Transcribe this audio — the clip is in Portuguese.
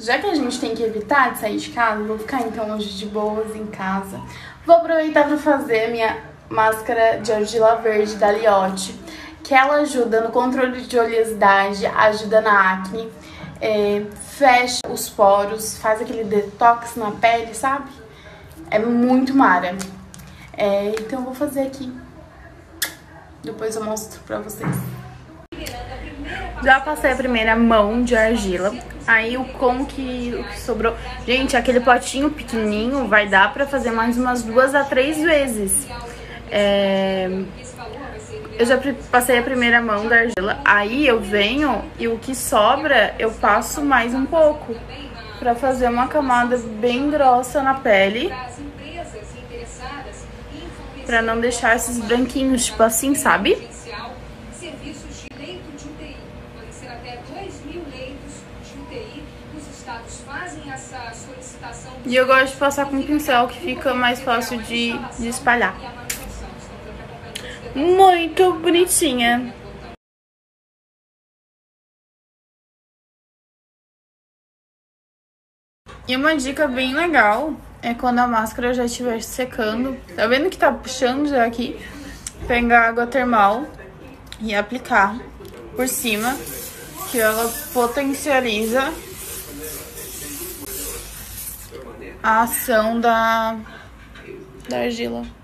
Já que a gente tem que evitar de sair de casa, vou ficar então hoje de boas em casa. Vou aproveitar para fazer minha máscara de argila verde da Liotte, que ela ajuda no controle de oleosidade, ajuda na acne, é, fecha os poros, faz aquele detox na pele, sabe? É muito mara. É, então vou fazer aqui. Depois eu mostro pra vocês. Já passei a primeira mão de argila. Aí o como que, o que sobrou... Gente, aquele potinho pequenininho vai dar pra fazer mais umas duas a três vezes. É... Eu já passei a primeira mão da argila. Aí eu venho e o que sobra eu passo mais um pouco. Pra fazer uma camada bem grossa na pele. Pra não deixar esses branquinhos, tipo assim, sabe? E eu gosto de passar com pincel, que fica mais fácil de, de espalhar. Muito bonitinha. E uma dica bem legal é quando a máscara já estiver secando. Tá vendo que tá puxando já aqui? Pegar água termal e aplicar por cima, que ela potencializa a ação da, da argila.